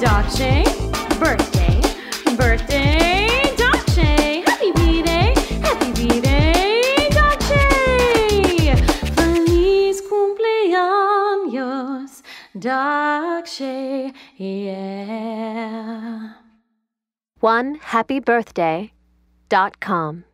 Dakshay, birthday, birthday, Dakshay. Happy birthday, happy B-Day, Feliz cumpleaños, Dakshay, yeah. One happy birthday dot com.